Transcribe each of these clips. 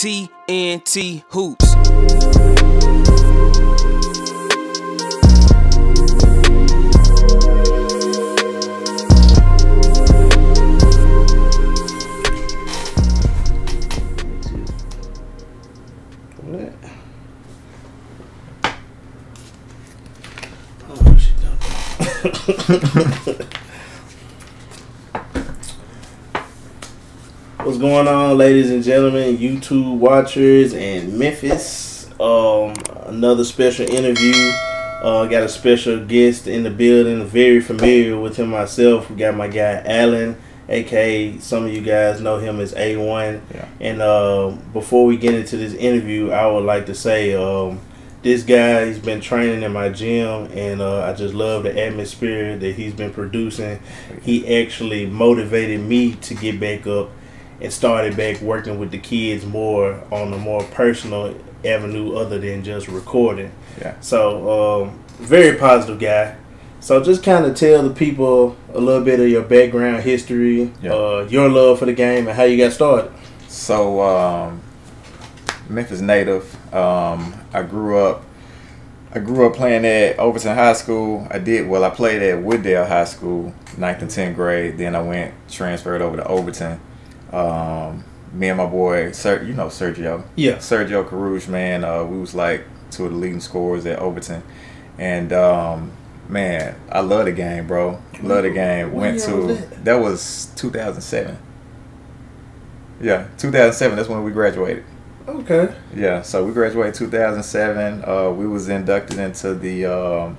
TNT Hoops. Oh, shit, no. What's going on, ladies and gentlemen, YouTube watchers and Memphis? Um, another special interview. Uh, got a special guest in the building, very familiar with him myself. We got my guy Allen, aka some of you guys know him as A1. Yeah. And uh, before we get into this interview, I would like to say um, this guy, he's been training in my gym, and uh, I just love the atmosphere that he's been producing. He actually motivated me to get back up and started back working with the kids more on a more personal avenue other than just recording. Yeah. So, um, very positive guy. So, just kind of tell the people a little bit of your background history, Yeah. uh, your love for the game, and how you got started. So, um, Memphis native. Um, I grew up. I grew up playing at Overton High School. I did well. I played at Wooddale High School, 9th and 10th grade. Then I went transferred over to Overton. Um, me and my boy, Ser- you know Sergio. Yeah. Sergio Carouge, man. Uh, we was like two of the leading scorers at Overton, and um, man, I love the game, bro. Love the game. What Went year to was that? that was 2007. Yeah, 2007. That's when we graduated. Okay. Yeah, so we graduated 2007. Uh, we was inducted into the um,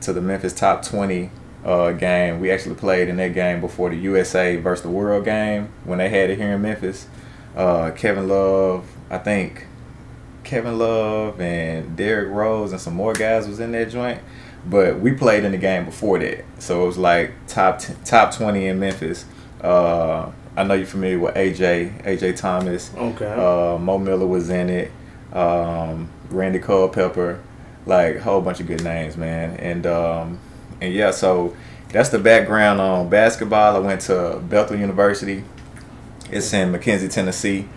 to the Memphis Top 20 uh, game. We actually played in that game before the USA versus the World game when they had it here in Memphis. Uh, Kevin Love, I think Kevin Love and Derrick Rose and some more guys was in that joint. But we played in the game before that, so it was like top t- top 20 in Memphis. Uh, I know you're familiar with AJ AJ Thomas. Okay. Uh, Mo Miller was in it. Um, Randy Culpepper, like a whole bunch of good names, man. And um, and yeah, so that's the background on basketball. I went to Bethel University. It's in McKenzie, Tennessee.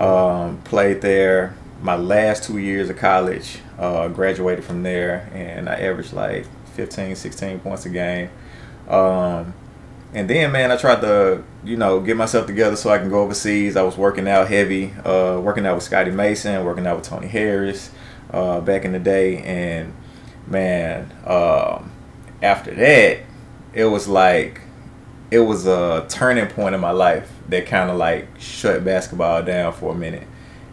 Um, played there my last two years of college. Uh, graduated from there, and I averaged like 15, 16 points a game. Um, and then, man, I tried to, you know, get myself together so I can go overseas. I was working out heavy, uh, working out with Scotty Mason, working out with Tony Harris uh, back in the day. And, man, um, after that, it was like, it was a turning point in my life that kind of like shut basketball down for a minute.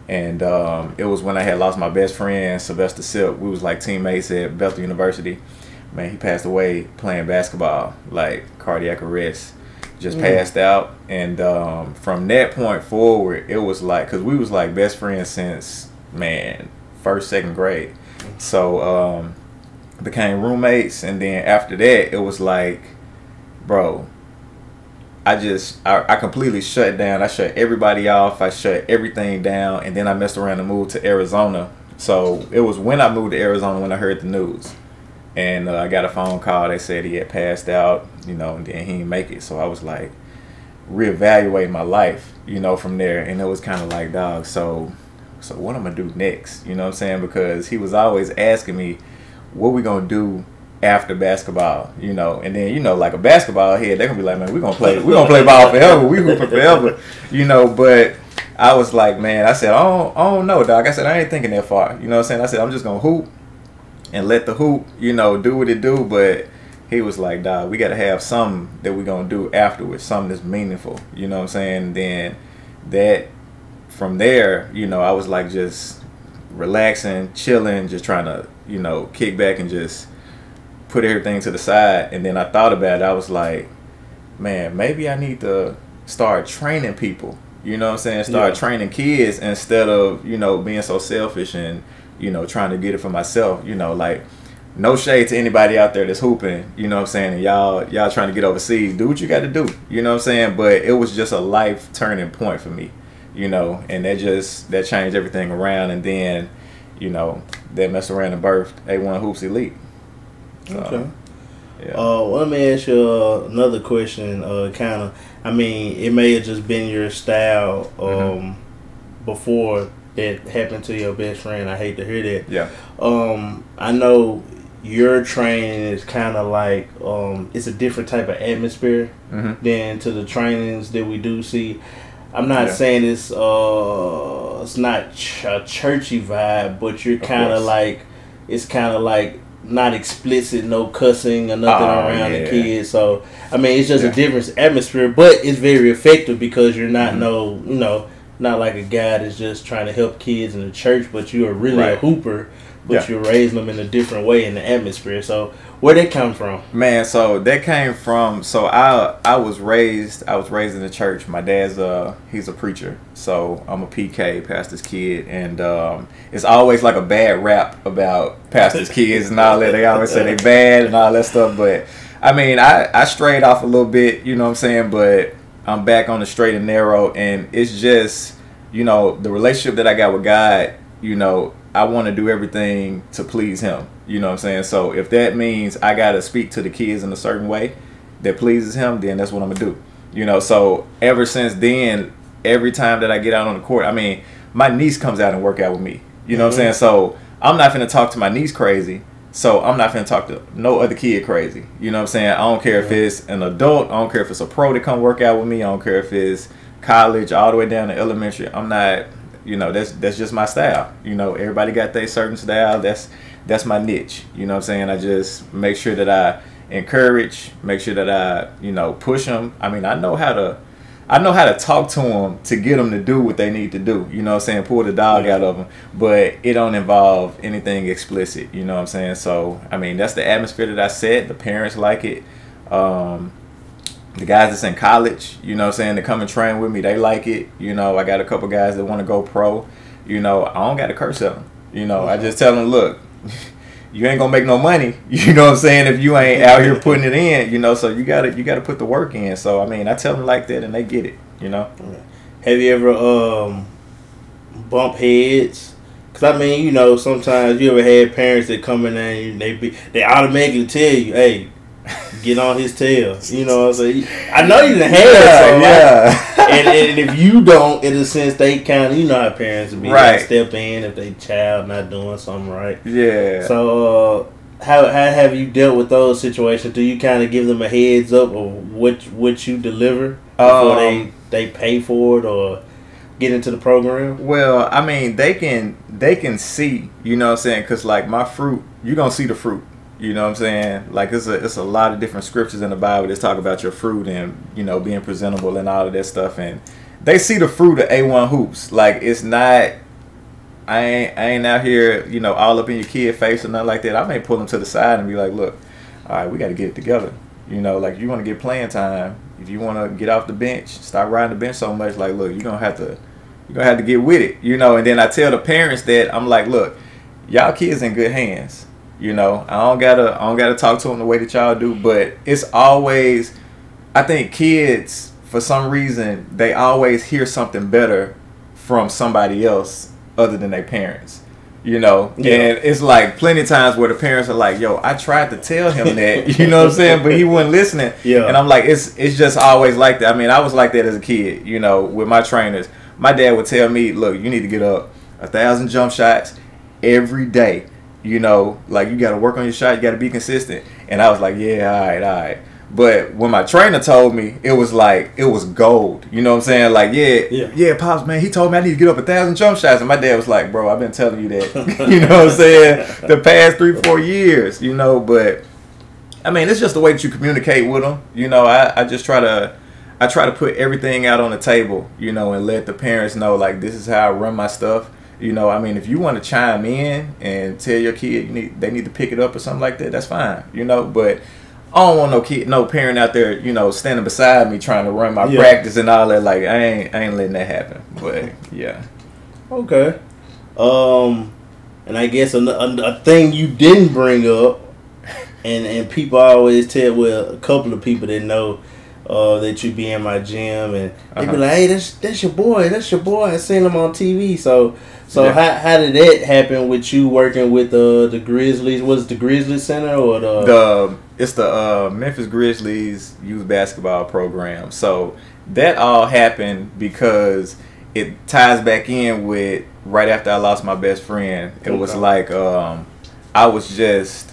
And um, it was when I had lost my best friend, Sylvester Silk. We was like teammates at Bethel University man, he passed away playing basketball, like cardiac arrest, just Mm. passed out. And um, from that point forward, it was like, cause we was like best friends since man first second grade, so um, became roommates. And then after that, it was like, bro. I just I, I completely shut down. I shut everybody off. I shut everything down, and then I messed around and moved to Arizona. So it was when I moved to Arizona when I heard the news and uh, I got a phone call. They said he had passed out, you know, and then he didn't make it. So I was like, reevaluating my life, you know, from there. And it was kind of like, dog, so, so what am I'm gonna do next? You know what I'm saying? Because he was always asking me, what we gonna do after basketball, you know? And then you know, like a basketball head, they're gonna be like, man, we gonna play, we gonna play ball forever. We hooping forever, you know? But I was like, man, I said, I don't, I don't know, dog. I said, I ain't thinking that far. You know what I'm saying? I said, I'm just gonna hoop and let the hoop, you know, do what it do. But he was like, dog, we got to have something that we going to do afterwards, something that's meaningful. You know what I'm saying? Then that, from there, you know, I was like just relaxing, chilling, just trying to, you know, kick back and just put everything to the side. And then I thought about it. I was like, man, maybe I need to start training people. You know what I'm saying? Start Yeah. training kids instead of, you know, being so selfish and, you know, trying to get it for myself. You know, like no shade to anybody out there that's hooping, you know what I'm saying? And y'all y'all trying to get overseas, do what you got to do. You know what I'm saying? But it was just a life turning point for me, you know, and that just that changed everything around and then, you know, that messed around and birthed A1 Hoops Elite. So, Okay. Yeah. Uh, well, let me ask you uh, another question. Uh, kind of, I mean, it may have just been your style. Um, Mhm. before that happened to your best friend. I hate to hear that. Yeah. Um, I know your training is kind of like um, it's a different type of atmosphere hmm than to the trainings that we do see. I'm not Yeah. saying it's uh it's not ch- a churchy vibe, but you're kind of like it's kind of like not explicit, no cussing or nothing Oh, around the yeah. kids. So I mean, it's just Yeah. a different atmosphere, but it's very effective because you're not Mhm. no you know not like a guy that's just trying to help kids in the church, but you are really a hooper. But Yeah. you're raising them in a different way in the atmosphere. So where that come from? Man, so that came from so I I was raised I was raised in the church. My dad's uh he's a preacher, so I'm a PK, pastor's kid, and um, it's always like a bad rap about pastors' kids and all that. They always say they bad and all that stuff, but I mean I I strayed off a little bit, you know what I'm saying, but I'm back on the straight and narrow, and it's just you know the relationship that I got with God, you know. I want to do everything to please him. You know what I'm saying? So if that means I got to speak to the kids in a certain way that pleases him, then that's what I'm going to do. You know, so ever since then, every time that I get out on the court, I mean, my niece comes out and work out with me. You know what I'm mm-hmm. saying? So I'm not going to talk to my niece crazy. So I'm not going to talk to no other kid crazy. You know what I'm saying? I don't care if it's an adult. I don't care if it's a pro to come work out with me. I don't care if it's college all the way down to elementary. I'm not you know that's that's just my style. You know everybody got their certain style. That's that's my niche. You know what i'm saying? I just make sure that i encourage make sure that i you know push them i mean i know how to i know how to talk to them to get them to do what they need to do. You know what i'm saying? Pull the dog out of them but it don't involve anything explicit. You know what i'm saying? So i mean that's the atmosphere that i set. The parents like it. Um the guys that's in college, you know I'm saying, to come and train with me, they like it. You know, I got a couple guys that want to go pro. You know, I don't got to curse at them. You know, I just tell them, look, you ain't gonna make no money. You know what I'm saying? If you ain't out here putting it in, you know, so you gotta you gotta put the work in. So I mean, I tell them like that, and they get it. You know. Have you ever um bump heads? Cause I mean, you know, sometimes you ever had parents that come in and they be they automatically tell you, "Hey, get on his tail." You know what I'm saying? I know he's had that, so like- and, and if you don't, in a sense, they kind of you know how parents would be Right. like, step in if they child not doing something right. yeah. So, uh, how how have you dealt with those situations? Do you kind of give them a heads up of what what you deliver before Um, they they pay for it or get into the program? Well, I mean, they can they can see, you know what I'm saying? Cuz like my fruit, you're going to see the fruit. You know what I'm saying? Like it's a it's a lot of different scriptures in the Bible that talk about your fruit and, you know, being presentable and all of that stuff and they see the fruit of A1 hoops. Like it's not I ain't I ain't out here, you know, all up in your kid face or nothing like that. I may pull them to the side and be like, "Look, all right, we got to get it together." You know, like you want to get playing time. If you want to get off the bench, stop riding the bench so much. Like, look, you're gonna have to, you're gonna have to get with it. You know, and then I tell the parents that I'm like, look, y'all kids in good hands. You know, I don't gotta, I don't gotta talk to them the way that y'all do, but it's always, I think kids for some reason they always hear something better from somebody else other than their parents. You know, Yeah. and it's like plenty of times where the parents are like, "Yo, I tried to tell him that," you know what I'm saying, but he wasn't listening. Yeah. And I'm like, it's it's just always like that. I mean, I was like that as a kid. You know, with my trainers, my dad would tell me, "Look, you need to get up a thousand jump shots every day. You know, like you got to work on your shot. You got to be consistent." And I was like, "Yeah, all right, all right." But when my trainer told me, it was like it was gold. You know what I'm saying? Like, yeah, Yeah. yeah, pops, man. He told me I need to get up a thousand jump shots, and my dad was like, "Bro, I've been telling you that." you know what I'm saying? The past three, four years. You know, but I mean, it's just the way that you communicate with them. You know, I, I just try to I try to put everything out on the table, you know, and let the parents know like this is how I run my stuff. You know, I mean, if you want to chime in and tell your kid you need they need to pick it up or something like that, that's fine. You know, but I don't want no kid, no parent out there, you know, standing beside me trying to run my Yeah. practice and all that. Like I ain't I ain't letting that happen. But yeah, Okay. Um, and I guess a, a, a thing you didn't bring up, and and people always tell well a couple of people that know. Uh, that you be in my gym and they be Uh-huh. like, hey, that's that's your boy, that's your boy. I seen him on TV. So, so Yeah. how, how did that happen with you working with uh, the Grizzlies? Was it the Grizzlies Center or the? the it's the uh, Memphis Grizzlies youth basketball program. So that all happened because it ties back in with right after I lost my best friend. It was like um, I was just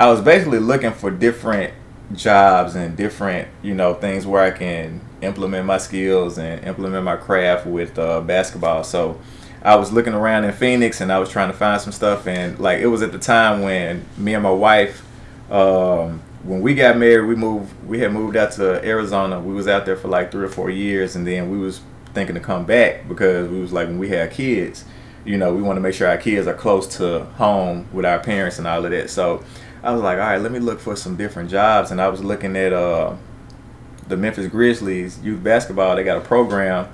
I was basically looking for different jobs and different you know things where I can implement my skills and implement my craft with uh, basketball. So I was looking around in Phoenix and I was trying to find some stuff and like it was at the time when me and my wife um, when we got married we moved we had moved out to Arizona. We was out there for like three or four years and then we was thinking to come back because we was like when we had kids, you know, we want to make sure our kids are close to home with our parents and all of that. So I was like, all right, let me look for some different jobs and I was looking at uh the Memphis Grizzlies youth basketball. They got a program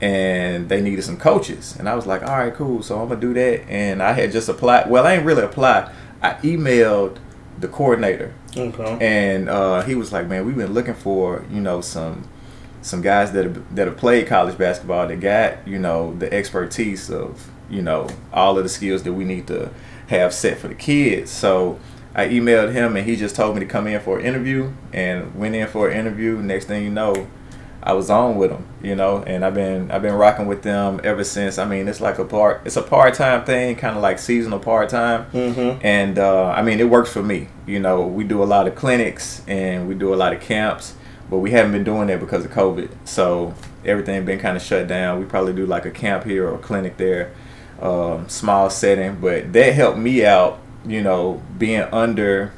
and they needed some coaches. And I was like, all right, cool. So I'm gonna do that. And I had just applied. Well, I ain't really applied. I emailed the coordinator, Okay. and uh, he was like, man, we've been looking for you know some some guys that have, that have played college basketball that got you know the expertise of you know all of the skills that we need to have set for the kids. So I emailed him and he just told me to come in for an interview and went in for an interview. Next thing you know, I was on with them, you know, and I've been I've been rocking with them ever since. I mean, it's like a part it's a part time thing, kind of like seasonal part time, Mm-hmm. and uh, I mean it works for me. You know, we do a lot of clinics and we do a lot of camps, but we haven't been doing that because of COVID. So everything been kind of shut down. We probably do like a camp here or a clinic there, um, small setting, but that helped me out. You know, being under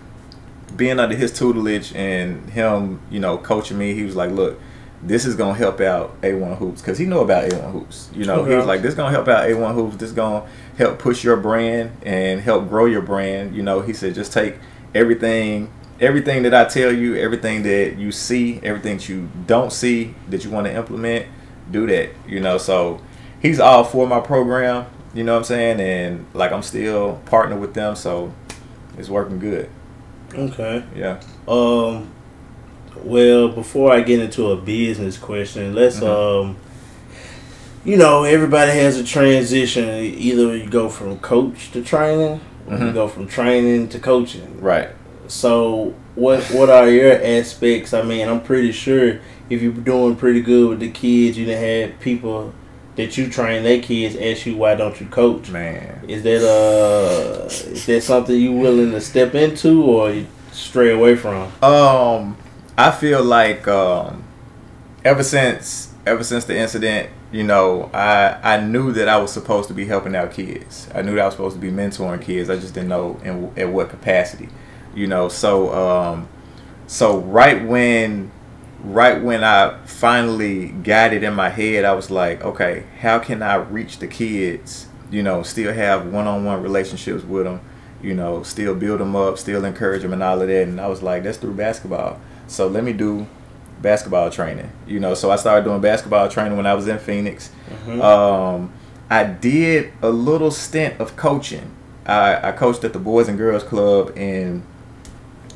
being under his tutelage and him, you know, coaching me, he was like, "Look, this is gonna help out A1 Hoops because he knew about A1 Hoops. You know, he was Okay. like, this gonna help out A1 Hoops. This gonna help push your brand and help grow your brand. You know, he said, just take everything, everything that I tell you, everything that you see, everything that you don't see that you want to implement, do that. You know, so he's all for my program. You know what I'm saying? And like I'm still partnered with them, so it's working good. Okay. Yeah. Um. Well, before I get into a business question, let's Mhm. um. You know, everybody has a transition. Either you go from coach to training, or you Mhm. go from training to coaching. Right. So, what what are your aspects? I mean, I'm pretty sure if you're doing pretty good with the kids, you done had people that you train their kids ask you why don't you coach. Man. Is that uh is that something you willing to step into or you stray away from? Um, I feel like um, ever since ever since the incident, you know, I I knew that I was supposed to be helping out kids. I knew that I was supposed to be mentoring kids. I just didn't know in at what capacity, you know. So um, so right when right when I finally got it in my head, I was like, okay, how can I reach the kids? You know, still have one-on-one relationships with them. You know, still build them up, still encourage them, and all of that. And I was like, that's through basketball. So let me do basketball training. You know, so I started doing basketball training when I was in Phoenix. Mhm. Um, I did a little stint of coaching. I, I coached at the Boys and Girls Club in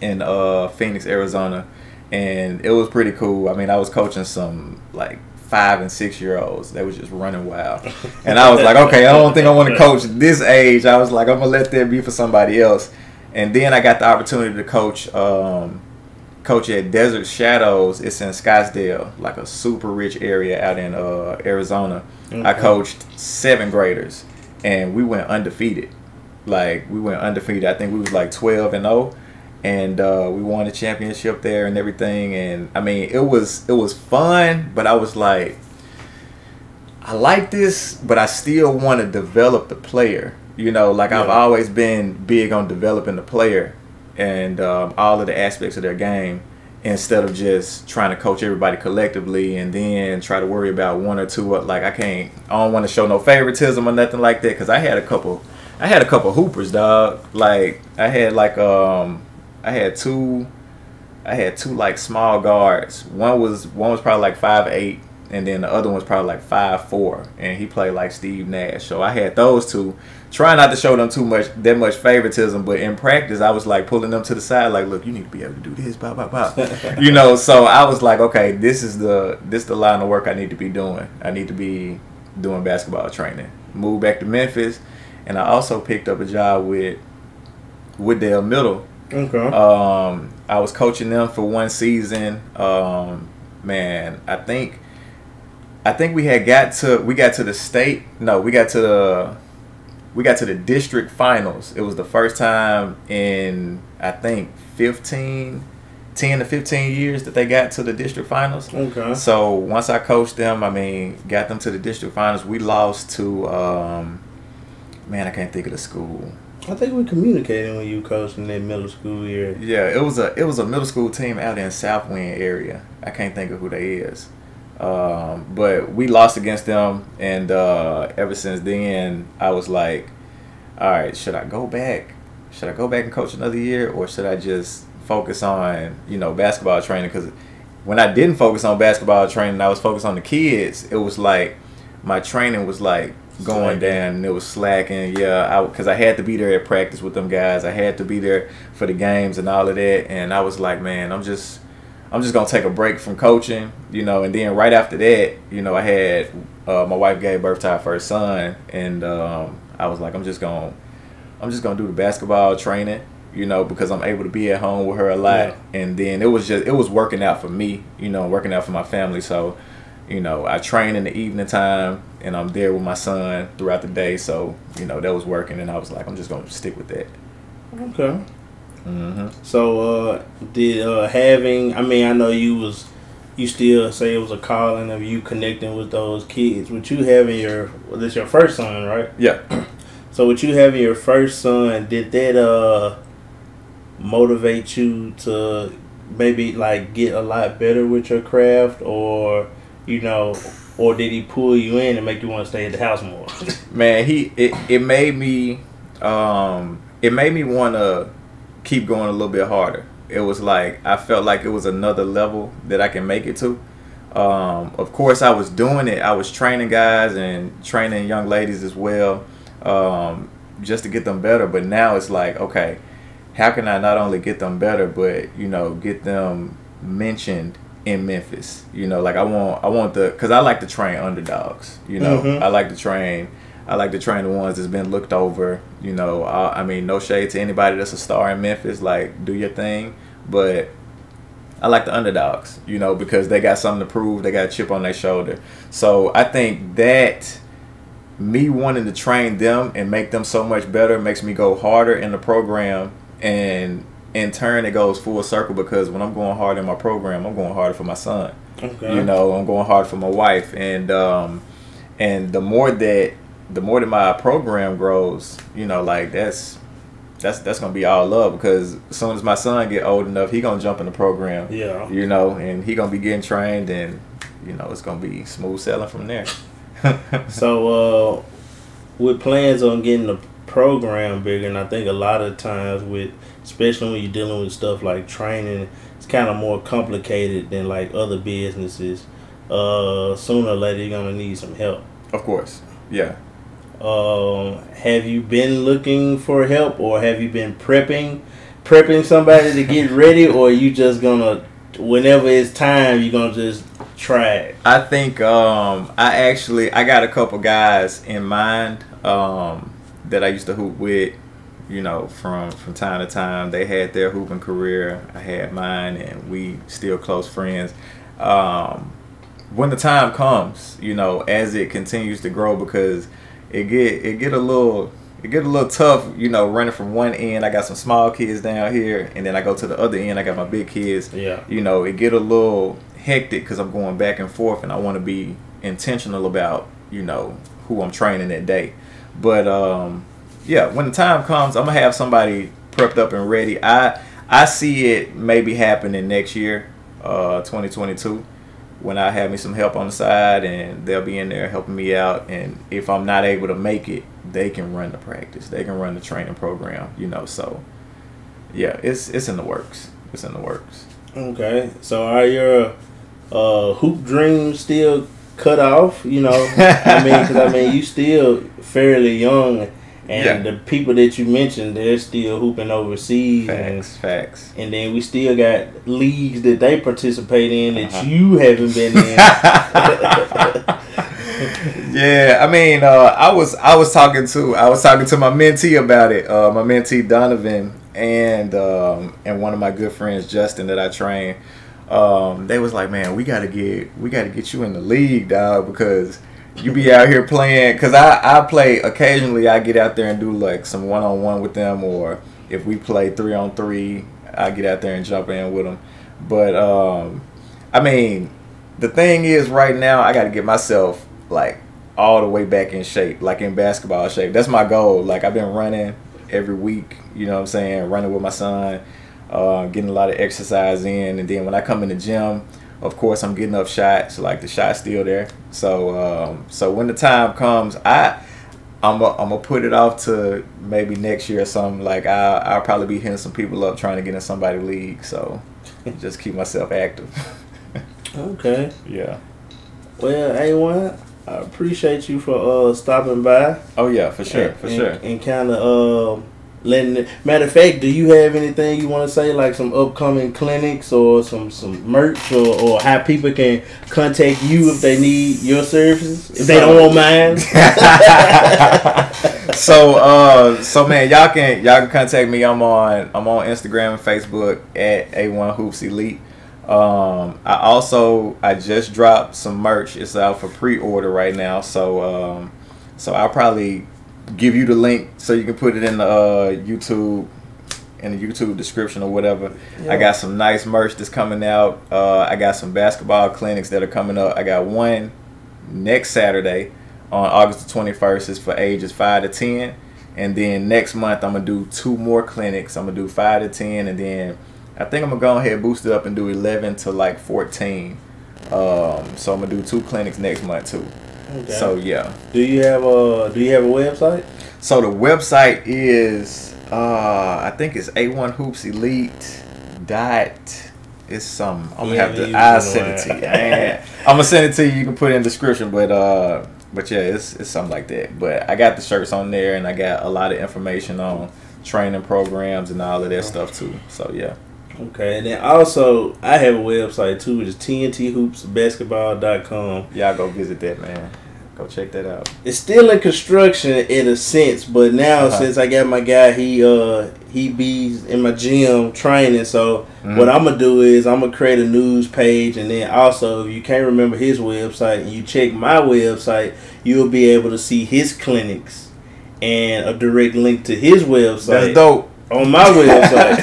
in uh, Phoenix, Arizona, and it was pretty cool. I mean, I was coaching some like five and six year olds. They was just running wild, and I was like, okay, I don't think I want to coach this age. I was like, I'm gonna let that be for somebody else. And then I got the opportunity to coach. Um, coach at Desert Shadows. It's in Scottsdale, like a super rich area out in uh, Arizona. I coached seven graders, and we went undefeated. Like we went undefeated. I think we was like twelve and zero, and uh, we won a championship there and everything. And I mean, it was it was fun, but I was like, I like this, but I still want to develop the player. You know, like I've always been big on developing the player and um, all of the aspects of their game instead of just trying to coach everybody collectively and then try to worry about one or two. Like I can't, I don't want to show no favoritism or nothing like that because I had a couple, I had a couple hoopers, dog. Like I had like um, I had two, I had two like small guards. One was one was probably like five eight, and then the other one was probably like five four, and he played like Steve Nash. So I had those two. Trying not to show them too much that much favoritism, but in practice I was like pulling them to the side, like, look, you need to be able to do this, blah blah blah. you know, so I was like, okay, this is the this is the line of work I need to be doing. I need to be doing basketball training. Moved back to Memphis, and I also picked up a job with Wooddale Middle Okay. um, I was coaching them for one season. Um, man, I think I think we had got to we got to the state. No, we got to the we got to the district finals. It was the first time in I think 15, 10 to 15 years that they got to the district finals. Okay. So once I coached them, I mean, got them to the district finals. We lost to um, man, I can't think of the school. I think we communicated when you coached in that middle school year. Yeah, it was a it was a middle school team out in Southwind area. I can't think of who they is. Um, but we lost against them, and uh, ever since then, I was like, all right, should I go back? Should I go back and coach another year, or should I just focus on you know basketball training? Because when I didn't focus on basketball training, I was focused on the kids. It was like my training was like going Slacking. down and it was slacking. Yeah, I because I had to be there at practice with them guys. I had to be there for the games and all of that. And I was like, man, I'm just I'm just gonna take a break from coaching, you know. And then right after that, you know, I had uh, my wife gave birth to our first son, and um, I was like, I'm just gonna I'm just gonna do the basketball training, you know, because I'm able to be at home with her a lot. Yeah. And then it was just it was working out for me, you know, working out for my family. So, you know, I train in the evening time and I'm there with my son throughout the day. So, you know, that was working, and I was like, I'm just gonna stick with that. Okay. hmm So, uh, did uh, having? I mean, I know you was, you still say it was a calling of you connecting with those kids. With you having your, well, this your first son, right? Yeah. So, with you having your first son, did that uh motivate you to maybe like get a lot better with your craft, or you know, or did he pull you in and make you want to stay at the house more? man he it, it made me um it made me want to keep going a little bit harder. It was like i felt like it was another level that i can make it to. Um of course i was doing it. I was training guys and training young ladies as well um just to get them better. But now it's like okay how can i not only get them better but you know get them mentioned in Memphis. You know, like I want I want the cuz I like to train underdogs, you know. Mhm. I like to train I like to train the ones that's been looked over, you know. I, I mean, no shade to anybody that's a star in Memphis, like do your thing, but I like the underdogs, you know, because they got something to prove, they got a chip on their shoulder. So, I think that me wanting to train them and make them so much better makes me go harder in the program and in turn it goes full circle because when I'm going hard in my program, I'm going harder for my son. okay. You know, I'm going hard for my wife and um and the more that the more that my program grows, you know, like that's that's that's gonna be all love because as soon as my son get old enough, he gonna jump in the program. Yeah. You know, and he gonna be getting trained and you know, it's gonna be smooth sailing from there. So, uh, with plans on getting the program bigger, and I think a lot of times with, especially when you're dealing with stuff like training, it's kind of more complicated than like other businesses. Uh, sooner or later, you're gonna need some help. of course. Yeah. Um, have you been looking for help, or have you been prepping, prepping somebody to get ready, or you just gonna, whenever it's time, you're gonna just try it? I think um, I actually I got a couple guys in mind um, that I used to hoop with. You know, from from time to time, they had their hooping career. I had mine, and we still close friends. Um, when the time comes, you know, as it continues to grow, because it get it get a little it get a little tough, you know, running from one end. I got some small kids down here, and then I go to the other end. I got my big kids Yeah. you know, it get a little hectic because I'm going back and forth, and I want to be intentional about, you know, who I'm training that day. But um, yeah, when the time comes, I'm gonna have somebody prepped up and ready. I I see it maybe happening next year, uh, 2022, when I have me some help on the side, and they'll be in there helping me out. And if I'm not able to make it, they can run the practice, they can run the training program, you know. So yeah, it's it's in the works. It's in the works. Okay, so are your uh, hoop dreams still cut off? You know, I mean, because I mean, you still fairly young, and Yeah. the people that you mentioned, they're still hooping overseas, and, Facts, facts. and then we still got leagues that they participate in that Uh-huh. you haven't been in. yeah, I mean, uh, I was I was talking to I was talking to my mentee about it. Uh, my mentee Donovan and um, and one of my good friends Justin that I train. Um, they was like, man, we gotta get we gotta get you in the league, dog, because you be out here playing. Cause I I play occasionally. I get out there and do like some one on one with them, or if we play three on three, I get out there and jump in with them. But um, I mean, the thing is, right now I got to get myself like all the way back in shape, like in basketball shape. That's my goal. Like I've been running every week. You know what I'm saying? Running with my son, uh, getting a lot of exercise in, and then when I come in the gym, of course I'm getting up shots. Like the shot's still there. So um, so when the time comes, I. I'm gonna put it off to maybe next year or something. Like I I'll probably be hitting some people up trying to get in somebody league. So just keep myself active. okay. Yeah. Well, A1, I appreciate you for uh stopping by. Oh yeah, for sure, and, for and, sure. And kind of um letting it. Matter of fact, do you have anything you want to say, like some upcoming clinics or some some merch or, or how people can contact you if they need your services if they don't want mine? so uh so man y'all can y'all can contact me i'm on i'm on instagram and facebook at a1 hoops elite um i also i just dropped some merch it's out for pre-order right now so um so i'll probably give you the link so you can put it in the uh youtube in the youtube description or whatever Yeah. i got some nice merch that's coming out uh i got some basketball clinics that are coming up i got one next saturday on August the 21st is for ages 5 to 10. And then next month, I'm going to do two more clinics. I'm going to do 5 to 10. And then I think I'm going to go ahead and boost it up and do 11 to like 14. Um, so I'm going to do two clinics next month too. Okay. So yeah. do you have a do you have a website? So the website is, uh, I think it's A1 Hoops Elite dot. It's some. I'm gonna Yeah, have to. I'll send it to you. I'm gonna send it to you. You can put it in the description, but uh, but yeah, it's it's something like that. But I got the shirts on there, and I got a lot of information on training programs and all of that stuff too. So yeah. Okay, and then also I have a website too, which is tnthoopsbasketball.com. Y'all go visit that, man. Go check that out. It's still in construction in a sense, but now Uh-huh. since I got my guy, he uh he be in my gym training. So Mhm. what I'm gonna do is I'm gonna create a news page, and then also if you can't remember his website and you check my website, you'll be able to see his clinics and a direct link to his website That's dope. on my website.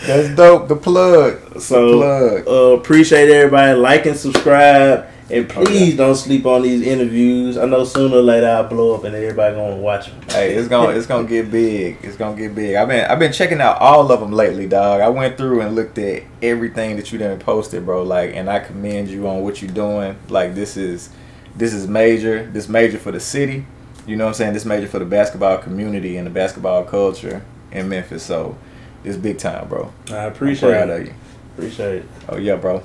That's dope. The plug. so plug. uh, appreciate everybody like and subscribe. And Oh, please don't sleep on these interviews. I know sooner or later I'll blow up and everybody gonna watch them. Hey, it's gonna it's gonna get big. It's gonna get big. I've been I've been checking out all of them lately, dog. I went through and looked at everything that you done posted, bro. Like, and I commend you on what you're doing. Like, this is this is major. This major for the city. You know what I'm saying? This major for the basketball community and the basketball culture in Memphis. So, it's big time, bro. I I'm appreciate proud it. of you. Appreciate it. Oh yeah, bro.